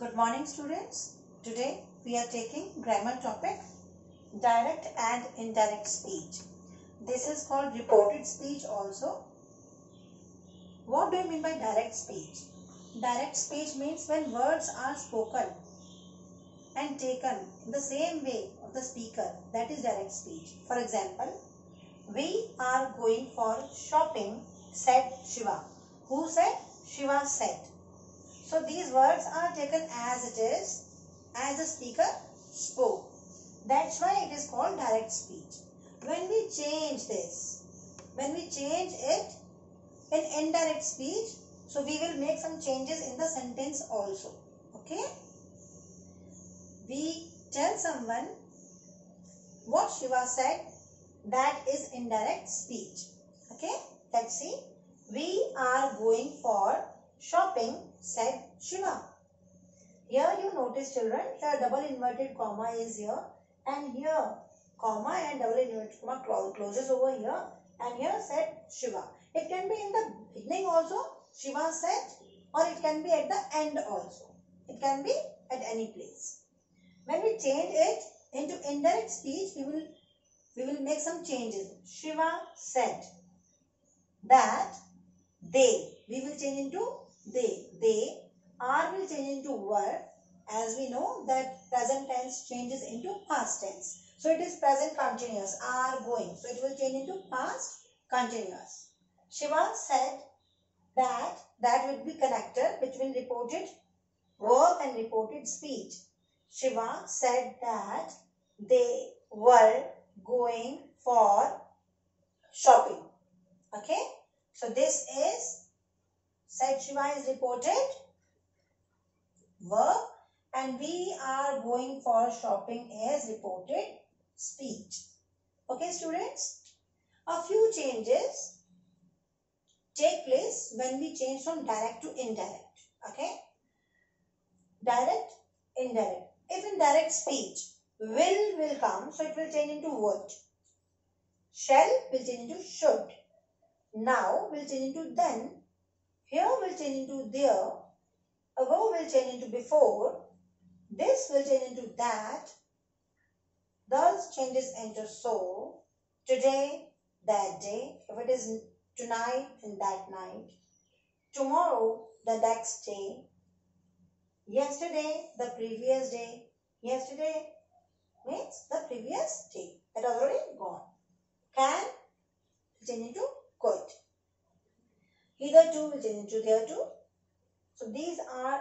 Good morning students. Today we are taking grammar topic direct and indirect speech. This is called reported speech also. What do you mean by direct speech? Direct speech means when words are spoken and taken in the same way of the speaker. That is direct speech. For example, we are going for shopping said Shiva. Who said? Shiva said. So these words are taken as it is, as the speaker spoke. That's why it is called direct speech. When we change this, when we change it in indirect speech, so we will make some changes in the sentence also. Okay? We tell someone what Shiva said, that is indirect speech. Okay? Let's see. We are going for shopping said Shiva. Here you notice children, here double inverted comma is here and here comma and double inverted comma closes over here and here said Shiva. It can be in the beginning also Shiva said or it can be at the end also. It can be at any place. When we change it into indirect speech, we will we will make some changes. Shiva said that they. We will change into they. They are will change into were as we know that present tense changes into past tense. So it is present continuous are going. So it will change into past continuous. Shiva said that that would be connected between reported verb and reported speech. Shiva said that they were going for shopping. Okay. So this is Shiva is reported verb and we are going for shopping as reported speech. Okay students, a few changes take place when we change from direct to indirect. Okay, direct, indirect. If in direct speech, will will come, so it will change into would. Shall will change into should. Now will change into then. Here will change into there. Ago will change into before, this will change into that, thus changes into so, today, that day, if it is tonight and that night, tomorrow, the next day, yesterday, the previous day, yesterday means the previous day. That already gone. Can change into. Change into thereto so these are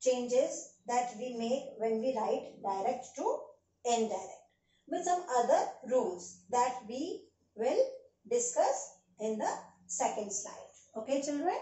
changes that we make when we write direct to indirect with some other rules that we will discuss in the second slide. Okay children?